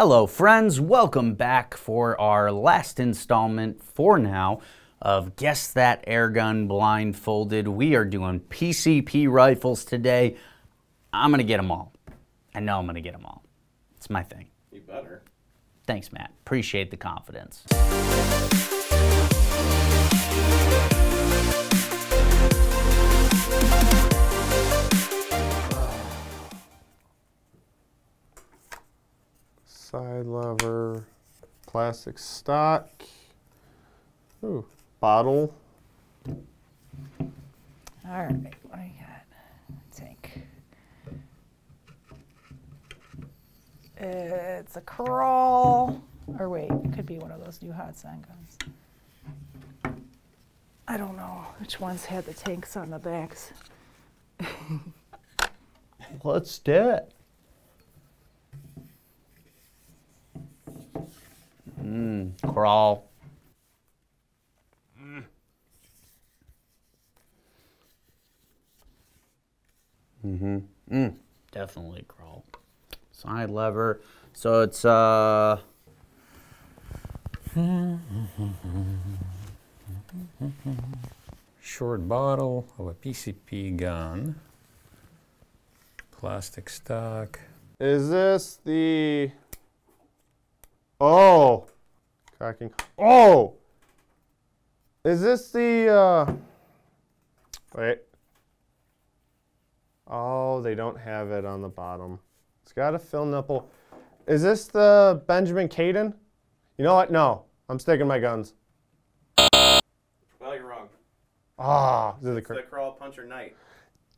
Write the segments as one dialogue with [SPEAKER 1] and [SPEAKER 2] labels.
[SPEAKER 1] Hello, friends. Welcome back for our last installment for now of Guess That Airgun Blindfolded. We are doing PCP rifles today. I'm going to get them all. I know I'm going to get them all. It's my thing.
[SPEAKER 2] You better.
[SPEAKER 1] Thanks, Matt. Appreciate the confidence.
[SPEAKER 2] Plastic stock. Ooh, bottle.
[SPEAKER 3] All right, what do I got? Tank. It's a Kral, or wait, it could be one of those new Hatsan guns. I don't know which ones had the tanks on the backs.
[SPEAKER 1] Let's do it. Mmm, Kral. Mm-hmm. Mm, definitely Kral. Side lever. So it's uh
[SPEAKER 4] short bottle of a PCP gun, plastic stock.
[SPEAKER 2] Is this the. Oh! Cracking. Oh! Is this the. Uh... Wait. Oh, they don't have it on the bottom. It's got a fill nipple. Is this the Benjamin Cayden? You know what? No. I'm sticking my guns.
[SPEAKER 5] Well, you're wrong.
[SPEAKER 2] Ah, this is the
[SPEAKER 5] It's the
[SPEAKER 2] correct.
[SPEAKER 5] Kral Puncher Knight.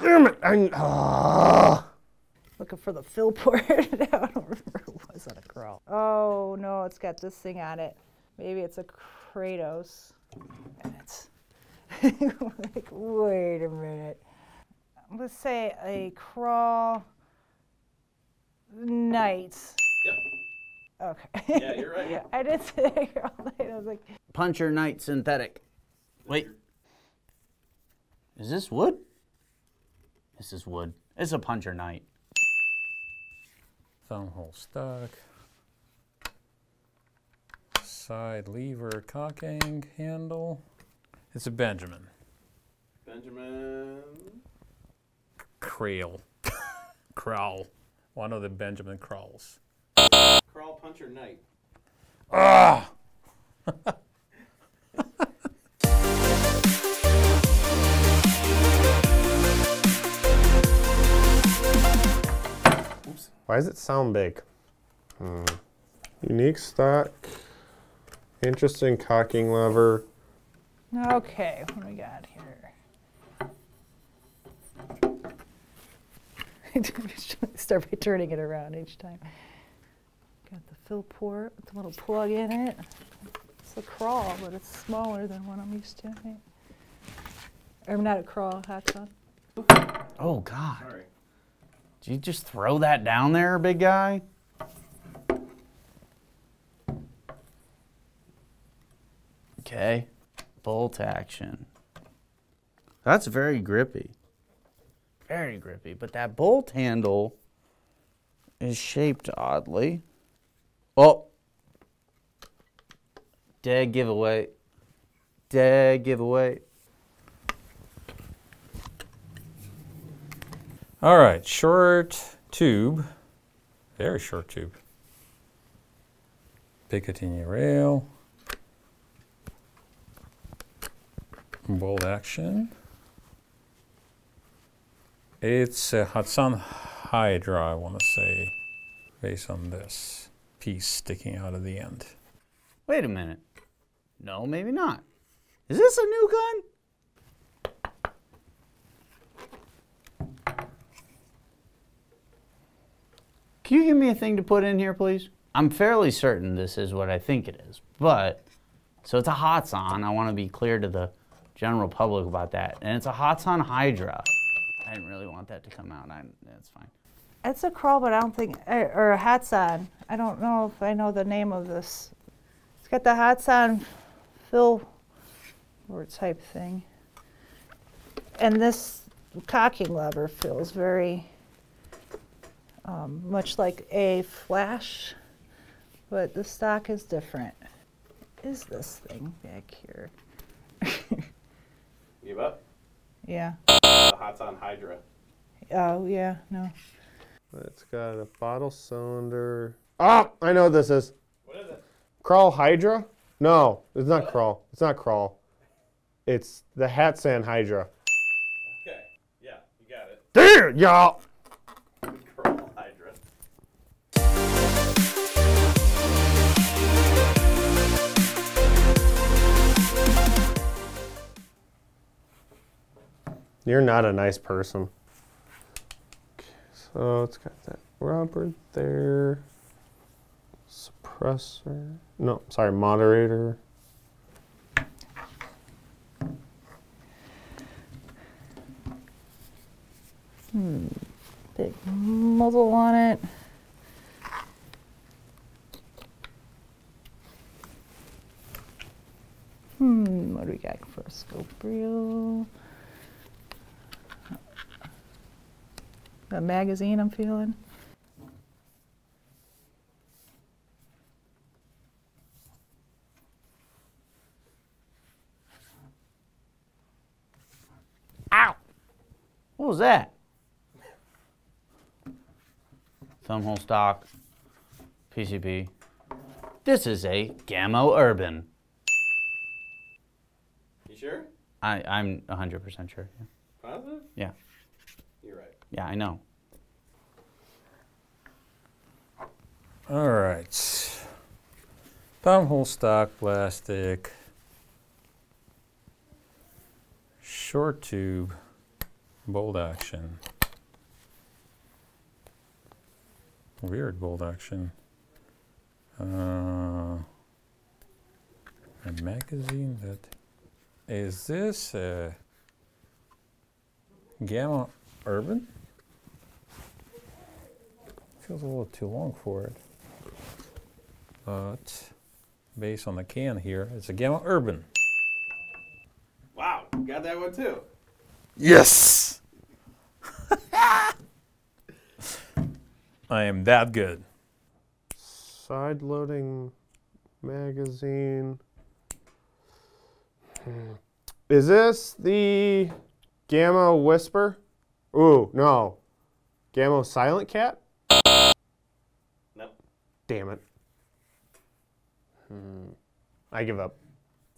[SPEAKER 2] Damn it! I, ah.
[SPEAKER 3] Looking for the fill port. I don't remember who that a Kral. Oh no, it's got this thing on it. Maybe it's a Kratos. And it's like, wait a minute. Let's say a Kral Knight.
[SPEAKER 5] Yep.
[SPEAKER 3] Okay.
[SPEAKER 5] Yeah, you're right.
[SPEAKER 3] yeah, I did say Kral Knight. I was like,
[SPEAKER 1] Puncher Knight synthetic. Wait. Is this wood? This is wood. It's a Puncher Knight.
[SPEAKER 4] Thumb hole stock, side lever cocking handle. It's a Benjamin.
[SPEAKER 5] Benjamin.
[SPEAKER 4] Creel. Kral. One of the Benjamin Krals.
[SPEAKER 5] Kral Puncher Knight.
[SPEAKER 4] Ah!
[SPEAKER 2] Why does it sound big? Hmm. Unique stock. Interesting cocking lever.
[SPEAKER 3] okay, what do we got here? Start by turning it around each time. Got the fill port with a little plug in it. It's a Kral, but it's smaller than what I'm used to. Right? Or not a Kral, hats on.
[SPEAKER 1] Oh God.
[SPEAKER 5] Sorry.
[SPEAKER 1] Did you just throw that down there, big guy? Okay. Bolt action. That's very grippy. Very grippy. But that bolt handle is shaped oddly. Oh. Dead giveaway. Dead giveaway.
[SPEAKER 4] All right, short tube, very short tube. Picatinny rail, bolt action. It's a Hatsan Hydra, I want to say, based on this piece sticking out of the end.
[SPEAKER 1] Wait a minute. No, maybe not. Is this a new gun? Can you give me a thing to put in here, please? I'm fairly certain this is what I think it is, but so it's a Hatsan. I want to be clear to the general public about that, and it's a Hatsan Hydra. I didn't really want that to come out. I, that's fine.
[SPEAKER 3] It's a Kral, but I don't think, or or a Hatsan. I don't know if I know the name of this. It's got the Hatsan fill or type thing. And this cocking lever feels very um, much like a flash but the stock is different. Is this thing back here?
[SPEAKER 5] Give up.
[SPEAKER 3] Yeah.
[SPEAKER 5] The Hatsan Hydra.
[SPEAKER 3] Oh, yeah, no.
[SPEAKER 2] It's got a bottle cylinder. Oh, I know what this is.
[SPEAKER 5] What is it?
[SPEAKER 2] Kral Hydra? No, it's not Kral. It's not Kral. It's the Hatsan Hydra.
[SPEAKER 5] Okay. Yeah, you got it.
[SPEAKER 2] There, y'all. You're not a nice person. Okay, so it's got that rubber there. Suppressor. No, sorry, moderator.
[SPEAKER 3] Hmm, Big muzzle on it. Hmm, what do we got for a scope reel? A magazine I'm feeling.
[SPEAKER 1] Ow! What was that? Thumbhole stock, PCP. This is a Gamo Urban.
[SPEAKER 5] You sure?
[SPEAKER 1] I, I'm 100% sure. Yeah.
[SPEAKER 5] Positive?
[SPEAKER 1] yeah,
[SPEAKER 5] You're right.
[SPEAKER 1] Yeah, I know.
[SPEAKER 4] All right. Thumbhole stock plastic. Short tube. Bolt action. Weird bolt action. Uh, a magazine that. Is this a Gamo Urban? Feels a little too long for it. But based on the can here, it's a Gamo Urban.
[SPEAKER 5] Wow, got that one too.
[SPEAKER 4] Yes! I am that good.
[SPEAKER 2] Side loading magazine. Hmm. Is this the Gamo Whisper? Ooh, no. Gamo Silent Cat?
[SPEAKER 5] Nope.
[SPEAKER 2] Damn it. Hmm. I give up.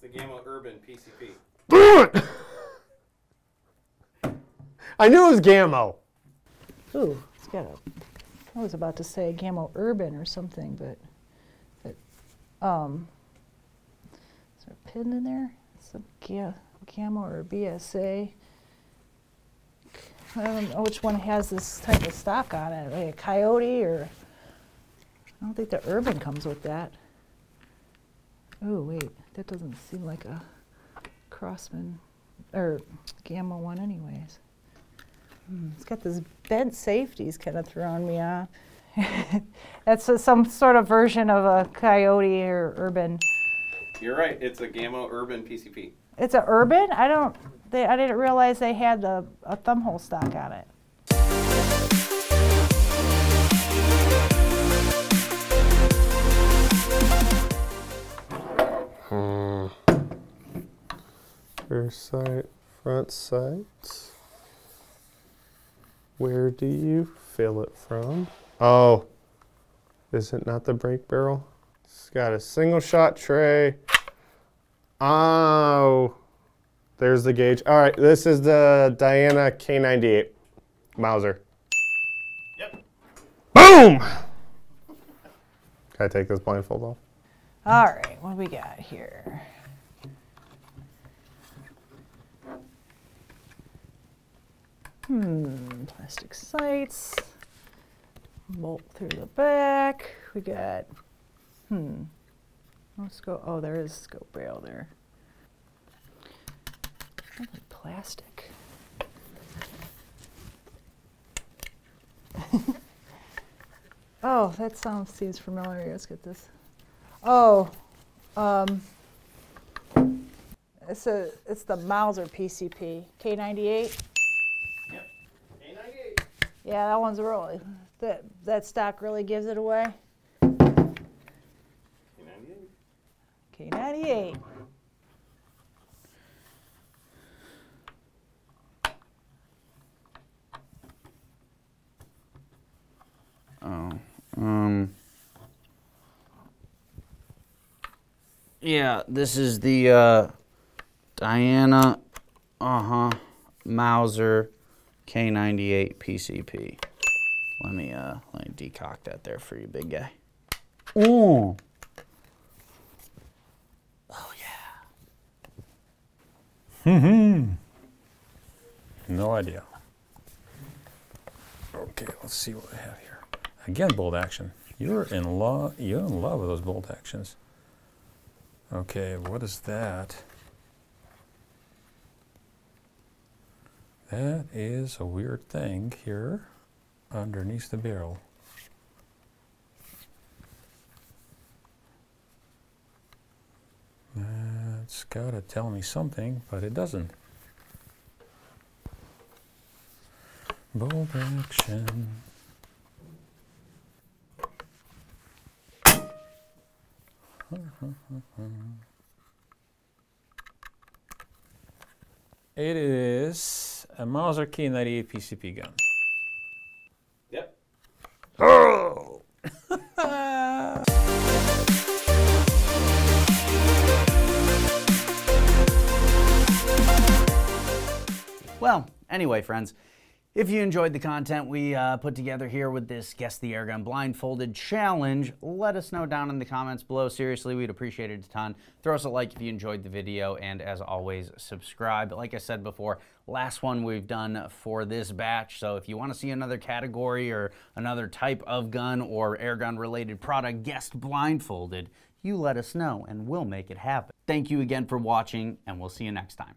[SPEAKER 5] It's a Gamo Urban PCP.
[SPEAKER 2] I knew it was Gamo.
[SPEAKER 3] Ooh, it's got a. I was about to say Gamo Urban or something, but, but, um, is there a pin in there? Some ga- Gamo or BSA. I don't know which one has this type of stock on it, like a Coyote or. I don't think the Urban comes with that. Oh wait, that doesn't seem like a Crosman or Gamo one, anyways. Hmm, It's got this bent safeties kind of throwing me off. That's a- some sort of version of a Coyote or Urban.
[SPEAKER 5] You're right. It's a Gamo Urban PCP.
[SPEAKER 3] It's a Urban. I don't. They, I didn't realize they had the a thumbhole stock on it.
[SPEAKER 2] Rear sight, front sight. Where do you fill it from? Oh, is it not the break barrel? It's got a single shot tray. Oh, there's the gauge. All right, this is the Diana K98 Mauser.
[SPEAKER 5] Yep.
[SPEAKER 2] Boom! Can I take this blindfold off?
[SPEAKER 3] All right, what do we got here? Hmm, plastic sights. Bolt through the back. We got, hmm, let's go. Oh, there is scope rail there. Something plastic. oh, that sounds seems familiar. Let's get this. Oh, um, it's a it's the Mauser PCP K98.
[SPEAKER 5] K98.
[SPEAKER 3] Yeah, that one's really that that stock really gives it away. K98.
[SPEAKER 1] Oh, um, yeah, this is the uh, Diana, uh huh, Mauser K98 PCP. Let me uh, let me decoct that there for you, big guy. Ooh. Oh yeah. Hmm.
[SPEAKER 4] No idea. Okay, let's see what we have here. Again, bolt action. You're in love. You're in love with those bolt actions. Okay, what is that? That is a weird thing here underneath the barrel. That's gotta tell me something, but it doesn't. Bolt action. It is a Mauser K98 PCP gun.
[SPEAKER 5] Yep. Oh!
[SPEAKER 1] Well, anyway, friends, if you enjoyed the content we uh, put together here with this Guess the Airgun Blindfolded Challenge, let us know down in the comments below. Seriously, we'd appreciate it a ton. Throw us a like if you enjoyed the video, and as always, subscribe. Like I said before, last one we've done for this batch, so if you want to see another category or another type of gun or airgun related product guessed blindfolded, you let us know and we'll make it happen. Thank you again for watching, and we'll see you next time.